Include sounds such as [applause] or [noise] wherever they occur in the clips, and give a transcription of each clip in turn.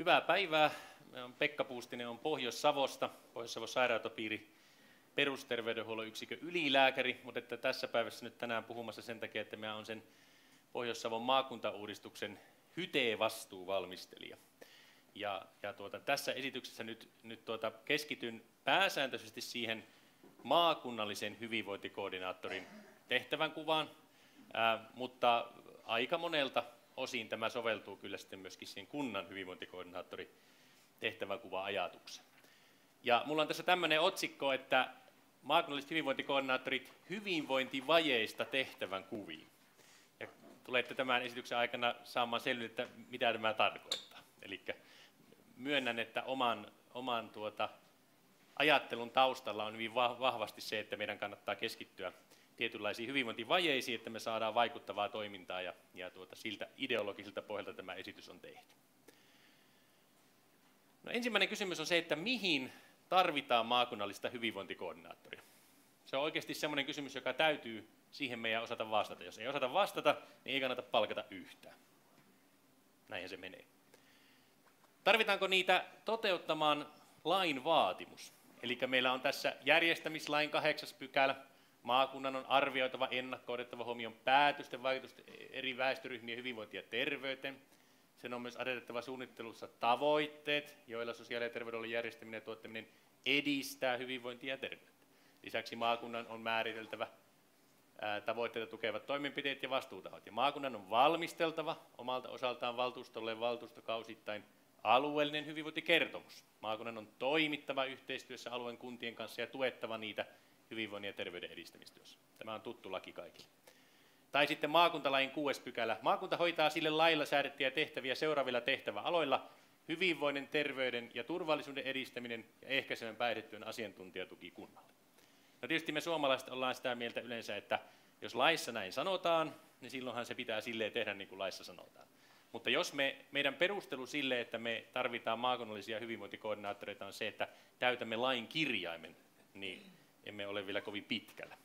Hyvää päivää. Pekka Puustinen on Pohjois-Savosta, Pohjois-Savon sairaanhoitopiiri perusterveydenhuollon yksikön ylilääkäri, mutta että tässä päivässä nyt tänään puhumassa sen takia, että minä olen sen Pohjois-Savon maakuntauudistuksen hytee-vastuuvalmistelija. Ja, ja tuota, tässä esityksessä nyt, nyt tuota, keskityn pääsääntöisesti siihen maakunnallisen hyvinvointikoordinaattorin tehtävänkuvaan, ää, mutta aika monelta osin tämä soveltuu kyllä sitten myöskin siihen kunnan hyvinvointikoordinaattori tehtävänkuva-ajatukseen. Ja mulla on tässä tämmöinen otsikko, että maakunnalliset hyvinvointikoordinaattorit hyvinvointivajeista tehtävän kuviin. Ja tulette tämän esityksen aikana saamaan selvyyttä, mitä tämä tarkoittaa. Eli myönnän, että oman, oman tuota, ajattelun taustalla on hyvin vahvasti se, että meidän kannattaa keskittyä tietynlaisiin hyvinvointivajeisiin, että me saadaan vaikuttavaa toimintaa ja, ja tuota, siltä ideologisilta pohjalta tämä esitys on tehty. No, ensimmäinen kysymys on se, että mihin tarvitaan maakunnallista hyvinvointikoordinaattoria? Se on oikeasti sellainen kysymys, joka täytyy siihen meidän osata vastata. Jos ei osata vastata, niin ei kannata palkata yhtään. Näinhän se menee. Tarvitaanko niitä toteuttamaan lain vaatimus? Eli meillä on tässä järjestämislain kahdeksas pykälä. Maakunnan on arvioitava ennakko huomioon päätösten vaikutusta eri väestöryhmien hyvinvointia ja terveyteen. Sen on myös asetettava suunnittelussa tavoitteet, joilla sosiaali- ja terveydenhuollon järjestäminen ja tuottaminen edistää hyvinvointia ja terveyttä. Lisäksi maakunnan on määriteltävä tavoitteita tukevat toimenpiteet ja vastuutahot. Ja maakunnan on valmisteltava omalta osaltaan valtuustolle valtuustokausittain alueellinen hyvinvointikertomus. Maakunnan on toimittava yhteistyössä alueen kuntien kanssa ja tuettava niitä hyvinvoinnin ja terveyden edistämistyössä. Tämä on tuttu laki kaikille. Tai sitten maakuntalain kuudes pykälä. Maakunta hoitaa sille lailla säädettyjä tehtäviä seuraavilla tehtäväaloilla hyvinvoinnin, terveyden ja turvallisuuden edistäminen ja ehkäisevän päihdetyön asiantuntijatuki kunnalle. No tietysti me suomalaiset ollaan sitä mieltä yleensä, että jos laissa näin sanotaan, niin silloinhan se pitää silleen tehdä niin kuin laissa sanotaan. Mutta jos me, meidän perustelu sille, että me tarvitaan maakunnallisia hyvinvointikoordinaattoreita on se, että täytämme lain kirjaimen, niin emme ole vielä kovin pitkällä.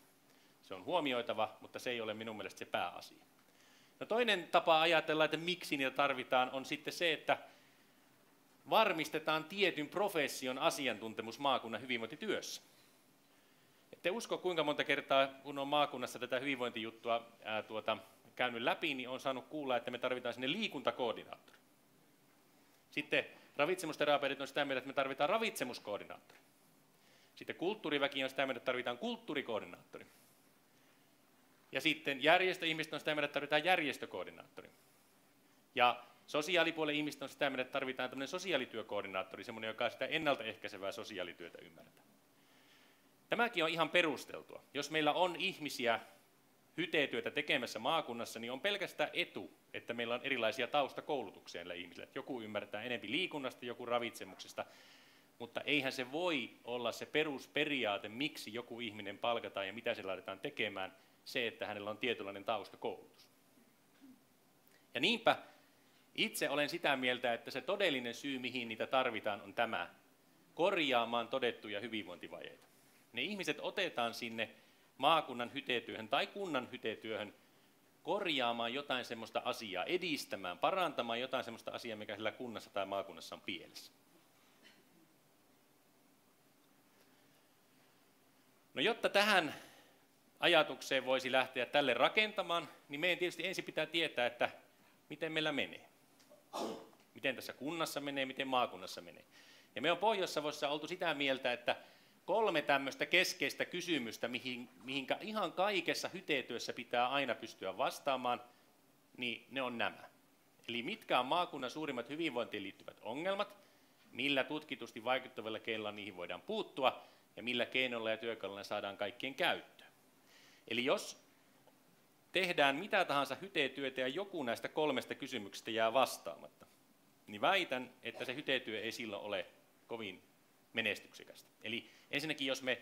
Se on huomioitava, mutta se ei ole minun mielestä se pääasia. No toinen tapa ajatella, että miksi niitä tarvitaan, on sitten se, että varmistetaan tietyn profession asiantuntemus maakunnan hyvinvointityössä. Ette usko, kuinka monta kertaa, kun on maakunnassa tätä hyvinvointijuttua ää, tuota, käynyt läpi, niin on saanut kuulla, että me tarvitaan sinne liikuntakoordinaattori. Sitten ravitsemusterapeutit on sitä mieltä, että me tarvitaan ravitsemuskoordinaattori. Sitten kulttuuriväki on sitä mieltä, että tarvitaan kulttuurikoordinaattori. Ja sitten järjestöihmiset on sitä mieltä, että tarvitaan järjestökoordinaattori. Ja sosiaalipuolen ihmiset on sitä mieltä, että tarvitaan tämmöinen sosiaalityökoordinaattori, semmoinen, joka sitä ennaltaehkäisevää sosiaalityötä ymmärtää. Tämäkin on ihan perusteltua. Jos meillä on ihmisiä hyteetyötä tekemässä maakunnassa, niin on pelkästään etu, että meillä on erilaisia taustakoulutuksia näillä ihmisillä. Joku ymmärtää enempi liikunnasta, joku ravitsemuksesta, mutta eihän se voi olla se perusperiaate, miksi joku ihminen palkataan ja mitä se laitetaan tekemään, se, että hänellä on tietynlainen taustakoulutus. Ja niinpä itse olen sitä mieltä, että se todellinen syy, mihin niitä tarvitaan, on tämä, korjaamaan todettuja hyvinvointivajeita. Ne ihmiset otetaan sinne maakunnan hytetyöhön tai kunnan hytetyöhön korjaamaan jotain semmoista asiaa, edistämään, parantamaan jotain semmoista asiaa, mikä sillä kunnassa tai maakunnassa on pielessä. No jotta tähän ajatukseen voisi lähteä tälle rakentamaan, niin meidän tietysti ensin pitää tietää, että miten meillä menee. Miten tässä kunnassa menee, miten maakunnassa menee. Ja me on Pohjois-Savossa oltu sitä mieltä, että kolme tämmöistä keskeistä kysymystä, mihin, mihinkä ihan kaikessa hyteetyössä pitää aina pystyä vastaamaan, niin ne on nämä. Eli mitkä on maakunnan suurimmat hyvinvointiin liittyvät ongelmat, millä tutkitusti vaikuttavilla keinoilla niihin voidaan puuttua, ja millä keinoilla ja työkaluilla saadaan kaikkien käyttöön. Eli jos tehdään mitä tahansa hyteetyötä ja joku näistä kolmesta kysymyksestä jää vastaamatta, niin väitän, että se hyteetyö ei silloin ole kovin menestyksekästä. Eli ensinnäkin, jos me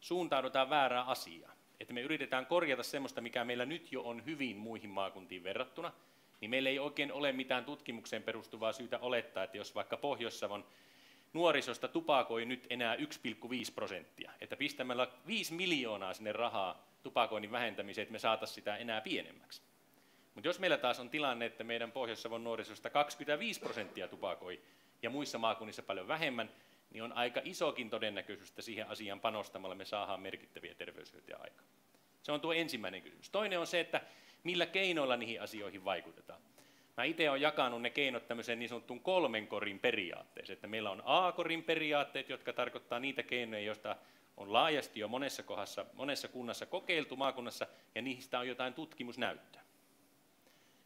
suuntaudutaan väärää asiaa, että me yritetään korjata semmoista, mikä meillä nyt jo on hyvin muihin maakuntiin verrattuna, niin meillä ei oikein ole mitään tutkimukseen perustuvaa syytä olettaa, että jos vaikka Pohjois-Savon nuorisosta tupakoi nyt enää 1,5 prosenttia. Että pistämällä 5 miljoonaa sinne rahaa tupakoinnin vähentämiseen, että me saataisiin sitä enää pienemmäksi. Mutta jos meillä taas on tilanne, että meidän Pohjois-Savon nuorisosta 25 prosenttia tupakoi ja muissa maakunnissa paljon vähemmän, niin on aika isokin todennäköisyys, että siihen asiaan panostamalla me saadaan merkittäviä terveyshyötyjä aikaan. Se on tuo ensimmäinen kysymys. Toinen on se, että millä keinoilla niihin asioihin vaikutetaan. Mä itse olen jakanut ne keinot tämmöiseen niin sanottuun kolmen korin periaatteeseen, että meillä on A-korin periaatteet, jotka tarkoittaa niitä keinoja, joista on laajasti jo monessa, kohdassa, monessa kunnassa kokeiltu maakunnassa, ja niistä on jotain tutkimusnäyttöä.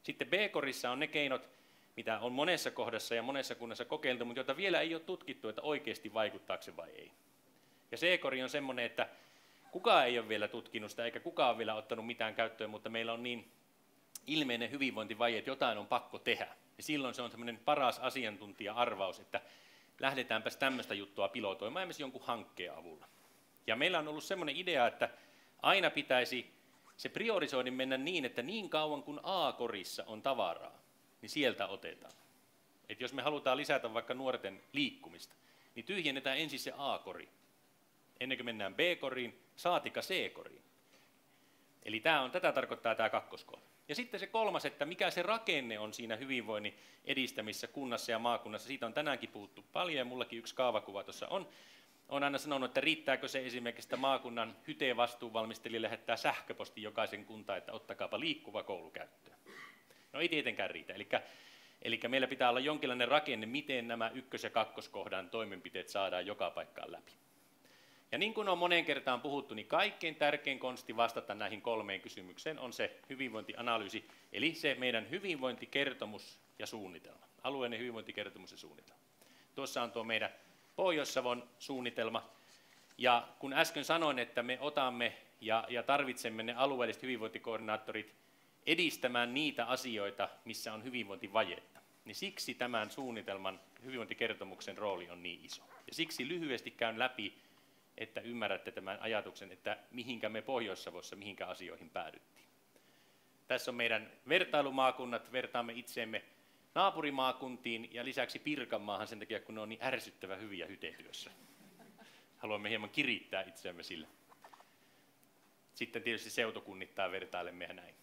Sitten B-korissa on ne keinot, mitä on monessa kohdassa ja monessa kunnassa kokeiltu, mutta joita vielä ei ole tutkittu, että oikeasti vaikuttaako se vai ei. Ja C-kori on semmoinen, että kukaan ei ole vielä tutkinut sitä, eikä kukaan ole vielä ottanut mitään käyttöön, mutta meillä on niin ilmeinen hyvinvointivaje, että jotain on pakko tehdä. Ja silloin se on semmoinen paras asiantuntija-arvaus, että lähdetäänpäs tämmöistä juttua pilotoimaan esimerkiksi jonkun hankkeen avulla. Ja meillä on ollut semmoinen idea, että aina pitäisi se priorisoinnin mennä niin, että niin kauan kuin A-korissa on tavaraa, niin sieltä otetaan. Et jos me halutaan lisätä vaikka nuorten liikkumista, niin tyhjennetään ensin se A-kori, ennen kuin mennään B-koriin, saatika C-koriin. Eli tämä on, tätä tarkoittaa tämä kakkoskohta. Ja sitten se kolmas, että mikä se rakenne on siinä hyvinvoinnin edistämissä kunnassa ja maakunnassa. Siitä on tänäänkin puhuttu paljon ja mullakin yksi kaavakuva tuossa on. Olen aina sanonut, että riittääkö se esimerkiksi, että maakunnan hyteen-vastuuvalmistelija lähettää sähköposti jokaisen kuntaan, että ottakaapa liikkuva koulu käyttöön. No ei tietenkään riitä. Eli, eli meillä pitää olla jonkinlainen rakenne, miten nämä ykkös- ja kakkoskohdan toimenpiteet saadaan joka paikkaan läpi. Ja niin kuin on moneen kertaan puhuttu, niin kaikkein tärkein konsti vastata näihin kolmeen kysymykseen on se hyvinvointianalyysi, eli se meidän hyvinvointikertomus ja suunnitelma, alueellinen hyvinvointikertomus ja suunnitelma. Tuossa on tuo meidän Pohjois-Savon suunnitelma, ja kun äsken sanoin, että me otamme ja, ja tarvitsemme ne alueelliset hyvinvointikoordinaattorit edistämään niitä asioita, missä on hyvinvointivajetta, niin siksi tämän suunnitelman hyvinvointikertomuksen rooli on niin iso. Ja siksi lyhyesti käyn läpi että ymmärrätte tämän ajatuksen, että mihinkä me Pohjois-Savossa, mihinkä asioihin päädyttiin. Tässä on meidän vertailumaakunnat, vertaamme itseemme naapurimaakuntiin ja lisäksi Pirkanmaahan sen takia, kun ne on niin ärsyttävä hyviä hytetyössä. Haluamme hieman kirittää itseämme sillä. Sitten tietysti seutokunnittaa vertailemme ja näin.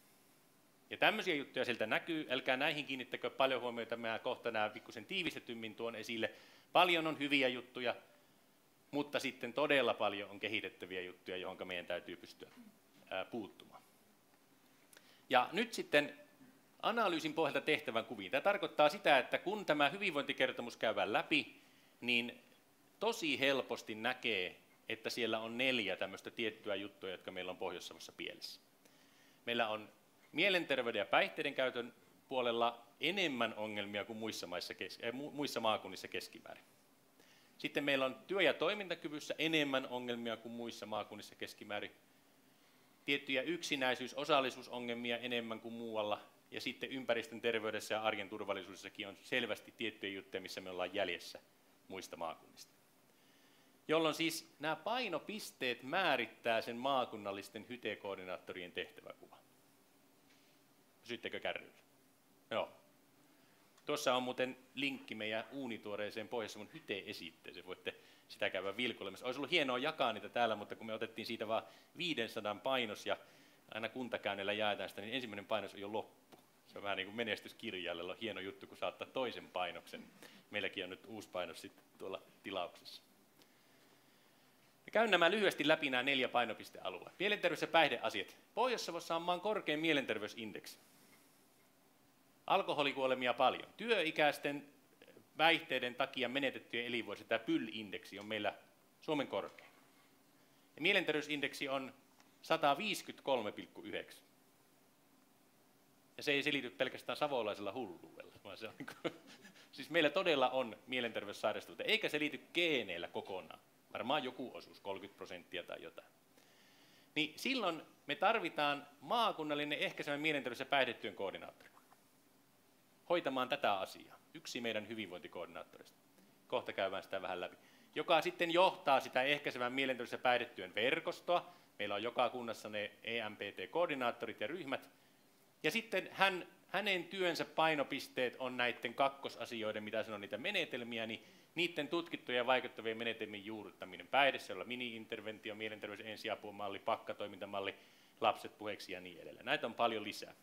Ja tämmöisiä juttuja sieltä näkyy, älkää näihin kiinnittäkö paljon huomiota, mä kohta nämä pikkusen tiivistetymmin tuon esille. Paljon on hyviä juttuja, mutta sitten todella paljon on kehitettäviä juttuja, johon meidän täytyy pystyä puuttumaan. Ja nyt sitten analyysin pohjalta tehtävän kuviin. Tämä tarkoittaa sitä, että kun tämä hyvinvointikertomus käydään läpi, niin tosi helposti näkee, että siellä on neljä tämmöistä tiettyä juttua, jotka meillä on pohjois pielessä. Meillä on mielenterveyden ja päihteiden käytön puolella enemmän ongelmia kuin muissa, maissa, muissa maakunnissa keskimäärin. Sitten meillä on työ- ja toimintakyvyssä enemmän ongelmia kuin muissa maakunnissa keskimäärin. Tiettyjä yksinäisyys-, osallisuusongelmia enemmän kuin muualla. Ja sitten ympäristön terveydessä ja arjen turvallisuudessakin on selvästi tiettyjä juttuja, missä me ollaan jäljessä muista maakunnista. Jolloin siis nämä painopisteet määrittää sen maakunnallisten hytekoordinaattorien tehtäväkuva. Pysyttekö kärryillä? Joo. Tuossa on muuten linkki meidän uunituoreeseen Pohjois-Savon hyte-esitteeseen. Voitte sitä käydä vilkuilemassa. Olisi ollut hienoa jakaa niitä täällä, mutta kun me otettiin siitä vain 500 painos ja aina kuntakäynnillä jaetaan sitä, niin ensimmäinen painos on jo loppu. Se on vähän niin kuin menestyskirjalle, on hieno juttu, kun saattaa toisen painoksen. Meilläkin on nyt uusi painos sitten tuolla tilauksessa. Ja käyn nämä lyhyesti läpi nämä neljä painopistealuetta. Mielenterveys- ja päihdeasiat. Pohjois-Savossa on maan korkein mielenterveysindeksi alkoholikuolemia paljon. Työikäisten väihteiden takia menetettyjen elinvuosia, tämä PYL-indeksi on meillä Suomen korkein. Ja mielenterveysindeksi on 153,9. Ja se ei selity pelkästään savolaisella hulluudella, vaan se on niin kuin, [laughs] siis meillä todella on mielenterveyssairastuvuutta, eikä se liity geeneillä kokonaan. Varmaan joku osuus, 30 prosenttia tai jotain. Niin silloin me tarvitaan maakunnallinen ehkäisevän mielenterveys- ja päihdetyön koordinaattori hoitamaan tätä asiaa. Yksi meidän hyvinvointikoordinaattorista. Kohta käydään sitä vähän läpi. Joka sitten johtaa sitä ehkäisevän mielenterveys- päihdetyön verkostoa. Meillä on joka kunnassa ne EMPT-koordinaattorit ja ryhmät. Ja sitten hän, hänen työnsä painopisteet on näiden kakkosasioiden, mitä sanon niitä menetelmiä, niin niiden tutkittujen ja vaikuttavien menetelmien juurruttaminen. Päihdessä olla mini-interventio, mielenterveys ensiapumalli, pakkatoimintamalli, lapset puheeksi ja niin edelleen. Näitä on paljon lisää.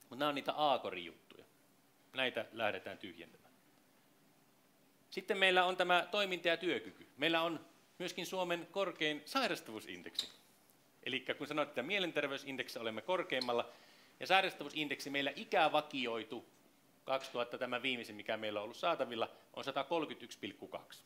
Mutta nämä on niitä aakorijuttuja. Näitä lähdetään tyhjentämään. Sitten meillä on tämä toiminta ja työkyky. Meillä on myöskin Suomen korkein sairastavuusindeksi. Eli kun sanoit, että mielenterveysindeksi olemme korkeimmalla, ja sairastavuusindeksi meillä ikävakioitu 2000 tämä viimeisin, mikä meillä on ollut saatavilla, on 131,2.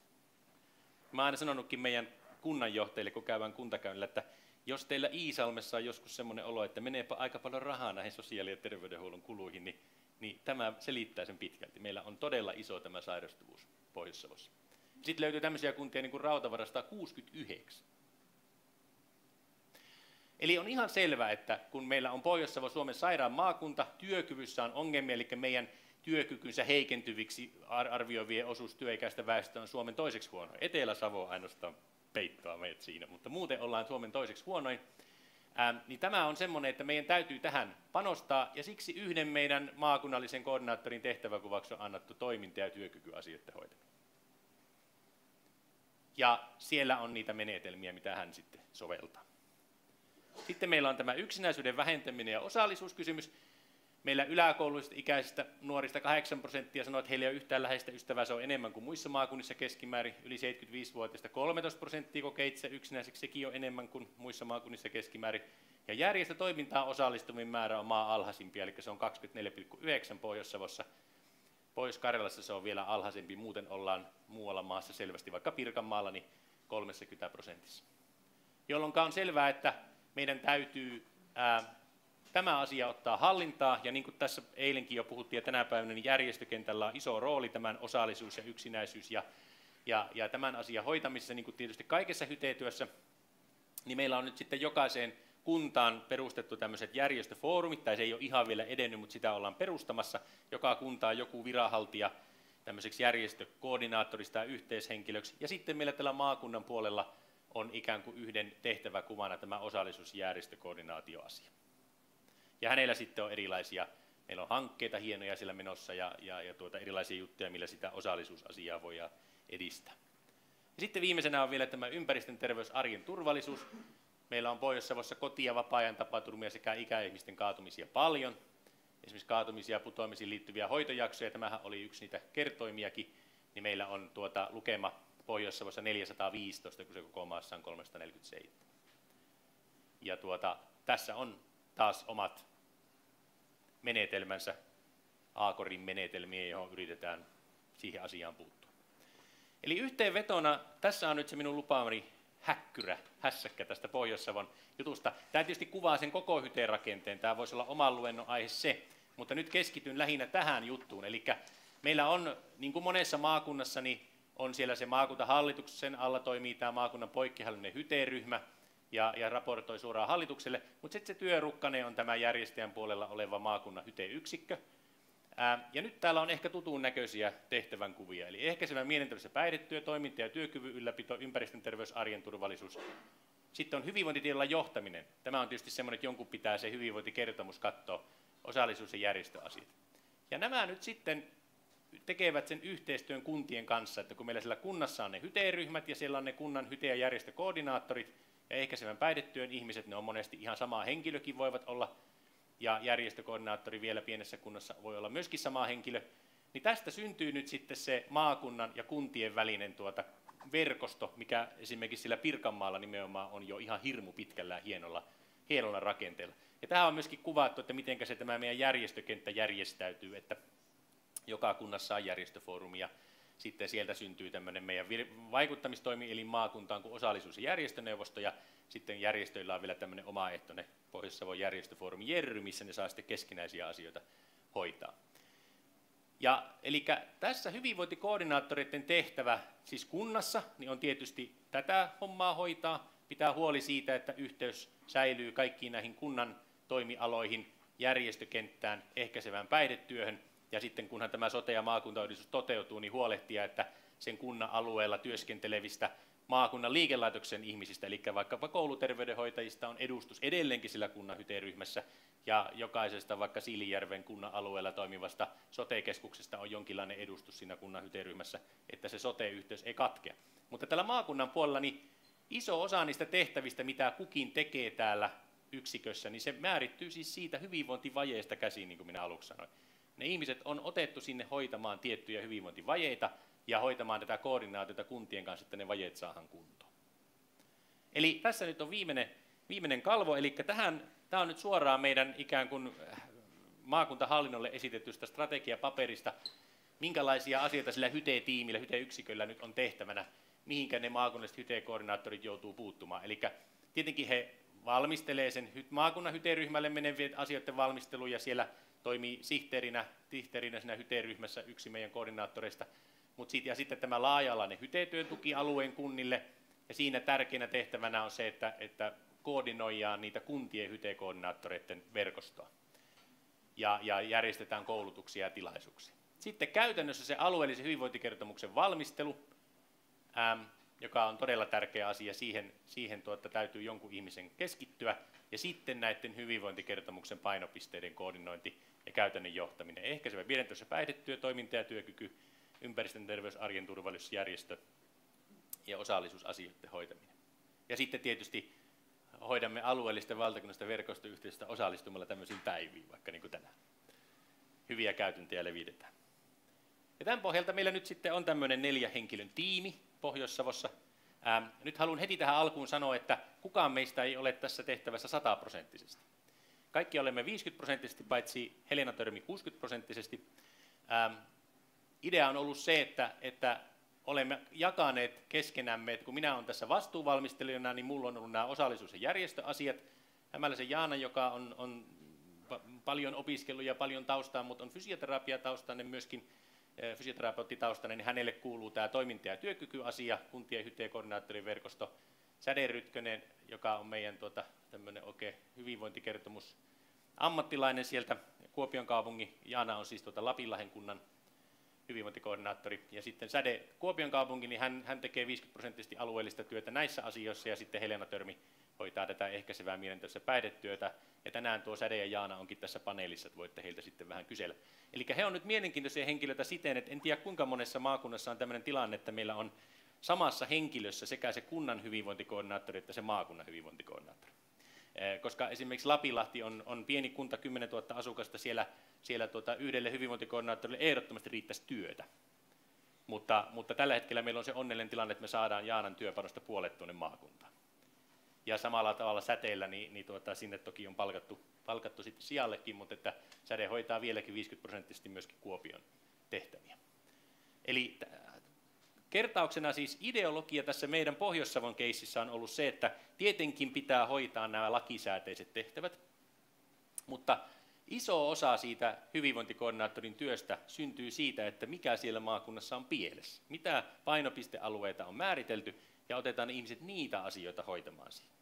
Mä aina sanonutkin meidän kunnanjohtajille, kun käydään kuntakäynnillä, että jos teillä Iisalmessa on joskus semmoinen olo, että meneepä aika paljon rahaa näihin sosiaali- ja terveydenhuollon kuluihin, niin, niin tämä selittää sen pitkälti. Meillä on todella iso tämä sairastuvuus Pohjois-Savossa. Sitten löytyy tämmöisiä kuntia niin kuin Rautavarasta 69. Eli on ihan selvää, että kun meillä on Pohjois-Savo Suomen sairaan maakunta, työkyvyssä on ongelmia, eli meidän työkykynsä heikentyviksi arvioivien osuus työikäistä väestöä on Suomen toiseksi huono. Etelä-Savo ainoastaan peittoa meidät siinä, mutta muuten ollaan Suomen toiseksi huonoin. Ähm, niin tämä on semmoinen, että meidän täytyy tähän panostaa, ja siksi yhden meidän maakunnallisen koordinaattorin tehtäväkuvaksi on annettu toiminta- ja työkykyasioiden hoitaminen. Ja siellä on niitä menetelmiä, mitä hän sitten soveltaa. Sitten meillä on tämä yksinäisyyden vähentäminen ja osallisuuskysymys. Meillä yläkouluista ikäisistä nuorista 8 prosenttia sanoo, että heillä ei ole yhtään läheistä ystävää, se on enemmän kuin muissa maakunnissa keskimäärin. Yli 75-vuotiaista 13 prosenttia kokee itse yksinäiseksi, sekin on enemmän kuin muissa maakunnissa keskimäärin. Ja järjestötoimintaan osallistuvin määrä on maa alhaisimpia, eli se on 24,9 Pohjois-Savossa. Pohjois-Karjalassa se on vielä alhaisempi, muuten ollaan muualla maassa selvästi, vaikka Pirkanmaalla, niin 30 prosentissa. Jolloin on selvää, että meidän täytyy ää, tämä asia ottaa hallintaa, ja niin kuin tässä eilenkin jo puhuttiin ja tänä päivänä, niin järjestökentällä on iso rooli tämän osallisuus ja yksinäisyys ja, ja, ja tämän asian hoitamisessa, niin kuin tietysti kaikessa hyteetyössä, niin meillä on nyt sitten jokaiseen kuntaan perustettu tämmöiset järjestöfoorumit, tai se ei ole ihan vielä edennyt, mutta sitä ollaan perustamassa. Joka kunta on joku viranhaltija tämmöiseksi järjestökoordinaattorista ja yhteishenkilöksi. Ja sitten meillä tällä maakunnan puolella on ikään kuin yhden tehtäväkuvana tämä osallisuus- ja järjestökoordinaatioasia. Ja hänellä sitten on erilaisia, meillä on hankkeita hienoja siellä menossa ja, ja, ja tuota, erilaisia juttuja, millä sitä osallisuusasiaa voidaan edistää. Ja sitten viimeisenä on vielä tämä ympäristön terveys, arjen turvallisuus. Meillä on Pohjois-Savossa koti- ja vapaa-ajan tapaturmia sekä ikäihmisten kaatumisia paljon. Esimerkiksi kaatumisia ja putoamisiin liittyviä hoitojaksoja, tämähän oli yksi niitä kertoimiakin, niin meillä on tuota lukema Pohjois-Savossa 415, kun se koko maassa on 347. Ja tuota, tässä on taas omat menetelmänsä, Aakorin menetelmiä, johon yritetään siihen asiaan puuttua. Eli yhteenvetona, tässä on nyt se minun lupaamani häkkyrä, hässäkkä tästä Pohjois-Savon jutusta. Tämä tietysti kuvaa sen koko rakenteen, tämä voisi olla oman luennon aihe se, mutta nyt keskityn lähinnä tähän juttuun. Eli meillä on, niin kuin monessa maakunnassa, niin on siellä se maakuntahallitus, sen alla toimii tämä maakunnan poikkihallinnon hyteryhmä, ja, ja raportoi suoraan hallitukselle, mutta sitten se työrukkane on tämä järjestäjän puolella oleva maakunnan hyteyksikkö. Ää, ja nyt täällä on ehkä tutun näköisiä tehtävän kuvia, eli ehkäisevä mielenterveys- ja päihdetyö, toiminta ja työkyvyn ylläpito, ympäristön terveys, arjen turvallisuus. Sitten on hyvinvointitiedolla johtaminen. Tämä on tietysti semmoinen, että jonkun pitää se hyvinvointikertomus katsoa, osallisuus- ja järjestöasiat. Ja nämä nyt sitten tekevät sen yhteistyön kuntien kanssa, että kun meillä siellä kunnassa on ne hyteryhmät ja siellä on ne kunnan hyte- ja järjestökoordinaattorit, ja ehkäisevän päihdetyön ihmiset, ne on monesti ihan sama henkilökin voivat olla, ja järjestökoordinaattori vielä pienessä kunnassa voi olla myöskin sama henkilö, niin tästä syntyy nyt sitten se maakunnan ja kuntien välinen tuota verkosto, mikä esimerkiksi sillä Pirkanmaalla nimenomaan on jo ihan hirmu pitkällä ja hienolla, hienolla rakenteella. Ja tähän on myöskin kuvattu, että miten se tämä meidän järjestökenttä järjestäytyy, että joka kunnassa on järjestöfoorumi ja sitten sieltä syntyy tämmöinen meidän vaikuttamistoimielin maakuntaan kuin osallisuus- ja järjestöneuvosto, ja sitten järjestöillä on vielä tämmöinen omaehtoinen Pohjois-Savon järjestöfoorumi Jerry, missä ne saa sitten keskinäisiä asioita hoitaa. Ja, eli tässä hyvinvointikoordinaattoreiden tehtävä siis kunnassa niin on tietysti tätä hommaa hoitaa, pitää huoli siitä, että yhteys säilyy kaikkiin näihin kunnan toimialoihin, järjestökenttään, ehkäisevään päihdetyöhön, ja sitten kunhan tämä sote- ja maakuntauudistus toteutuu, niin huolehtia, että sen kunnan alueella työskentelevistä maakunnan liikelaitoksen ihmisistä, eli vaikkapa kouluterveydenhoitajista on edustus edelleenkin sillä kunnan hyteryhmässä, ja jokaisesta vaikka Siilijärven kunnan alueella toimivasta sote-keskuksesta on jonkinlainen edustus siinä kunnan hyteryhmässä, että se sote-yhteys ei katkea. Mutta tällä maakunnan puolella niin iso osa niistä tehtävistä, mitä kukin tekee täällä yksikössä, niin se määrittyy siis siitä hyvinvointivajeesta käsiin, niin kuin minä aluksi sanoin. Ne ihmiset on otettu sinne hoitamaan tiettyjä hyvinvointivajeita ja hoitamaan tätä koordinaatiota kuntien kanssa, että ne vajeet saadaan kuntoon. Eli tässä nyt on viimeinen, viimeinen kalvo, eli tähän, tämä on nyt suoraan meidän ikään kuin äh, maakuntahallinnolle esitetystä strategiapaperista, minkälaisia asioita sillä hyte-tiimillä, hyte-yksiköllä nyt on tehtävänä, mihinkä ne maakunnalliset hyte-koordinaattorit joutuu puuttumaan. Eli tietenkin he valmistelee sen maakunnan hyteryhmälle menevien asioiden valmistelun ja siellä toimii sihteerinä, sihteerinä siinä hyteryhmässä yksi meidän koordinaattoreista. Mut sit, ja sitten tämä laaja-alainen hytetyön tuki alueen kunnille ja siinä tärkeänä tehtävänä on se, että, että koordinoidaan niitä kuntien hytekoordinaattoreiden verkostoa ja, ja järjestetään koulutuksia ja tilaisuuksia. Sitten käytännössä se alueellisen hyvinvointikertomuksen valmistelu, joka on todella tärkeä asia, siihen, siihen tuota, täytyy jonkun ihmisen keskittyä, ja sitten näiden hyvinvointikertomuksen painopisteiden koordinointi ja käytännön johtaminen. Ehkäisevä mielentössä päihdetyö, toiminta ja työkyky, ympäristön terveys, arjen turvallisuusjärjestö ja osallisuusasioiden hoitaminen. Ja sitten tietysti hoidamme alueellisten valtakunnallisten verkostoyhteistyöstä osallistumalla tämmöisiin päiviin, vaikka niin kuin tänään. Hyviä käytäntöjä levitetään. Ja tämän pohjalta meillä nyt sitten on tämmöinen neljä henkilön tiimi Pohjois-Savossa. Ähm, nyt haluan heti tähän alkuun sanoa, että kukaan meistä ei ole tässä tehtävässä sataprosenttisesti. Kaikki olemme 50 prosenttisesti, paitsi Helena Törmi 60 prosenttisesti. Ähm, idea on ollut se, että, että olemme jakaneet keskenämme, että kun minä olen tässä vastuuvalmistelijana, niin minulla on ollut nämä osallisuus- ja järjestöasiat. Hämäläisen Jaana, joka on, on paljon opiskellut ja paljon taustaa, mutta on fysioterapiataustainen myöskin fysioterapeuttitaustainen, niin hänelle kuuluu tämä toiminta- ja työkykyasia, kuntien hyteen verkosto. Säde Rytkönen, joka on meidän tuota, tämmöinen oikein hyvinvointikertomus ammattilainen sieltä Kuopion kaupungin. Jaana on siis tuota Lapinlahden kunnan hyvinvointikoordinaattori. Ja sitten Säde Kuopion kaupunki, niin hän, hän tekee 50 prosenttisesti alueellista työtä näissä asioissa, ja sitten Helena Törmi hoitaa tätä ehkäisevää mielentössä päihdetyötä. Ja tänään tuo Säde ja Jaana onkin tässä paneelissa, että voitte heiltä sitten vähän kysellä. Eli he on nyt mielenkiintoisia henkilöitä siten, että en tiedä kuinka monessa maakunnassa on tämmöinen tilanne, että meillä on samassa henkilössä sekä se kunnan hyvinvointikoordinaattori että se maakunnan hyvinvointikoordinaattori. Koska esimerkiksi Lapilahti on, on pieni kunta, 10 000 asukasta, siellä, siellä tuota, yhdelle hyvinvointikoordinaattorille ehdottomasti riittäisi työtä. Mutta, mutta tällä hetkellä meillä on se onnellinen tilanne, että me saadaan Jaanan työpanosta puolet tuonne maakuntaan. Ja samalla tavalla säteillä, niin, niin tuota, sinne toki on palkattu, palkattu sitten sijallekin, mutta että säde hoitaa vieläkin 50 prosenttisesti myöskin Kuopion tehtäviä. Eli Kertauksena siis ideologia tässä meidän Pohjois-Savon keississä on ollut se, että tietenkin pitää hoitaa nämä lakisääteiset tehtävät, mutta iso osa siitä hyvinvointikoordinaattorin työstä syntyy siitä, että mikä siellä maakunnassa on pielessä, mitä painopistealueita on määritelty ja otetaan ihmiset niitä asioita hoitamaan siihen.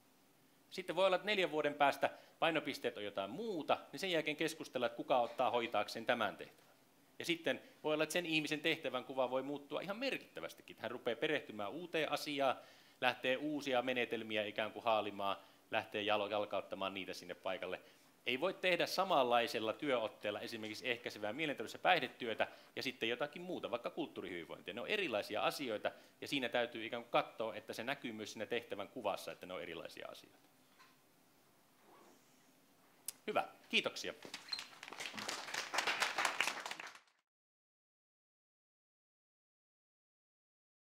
Sitten voi olla, että neljän vuoden päästä painopisteet on jotain muuta, niin sen jälkeen keskustellaan, että kuka ottaa hoitaakseen tämän tehtävän. Ja sitten voi olla, että sen ihmisen tehtävän kuva voi muuttua ihan merkittävästikin. Hän rupeaa perehtymään uuteen asiaan, lähtee uusia menetelmiä ikään kuin haalimaan, lähtee jalkauttamaan niitä sinne paikalle. Ei voi tehdä samanlaisella työotteella esimerkiksi ehkäisevää mielenterveys- ja päihdetyötä ja sitten jotakin muuta, vaikka kulttuurihyvinvointia. Ne on erilaisia asioita ja siinä täytyy ikään kuin katsoa, että se näkyy myös siinä tehtävän kuvassa, että ne on erilaisia asioita. Hyvä, kiitoksia.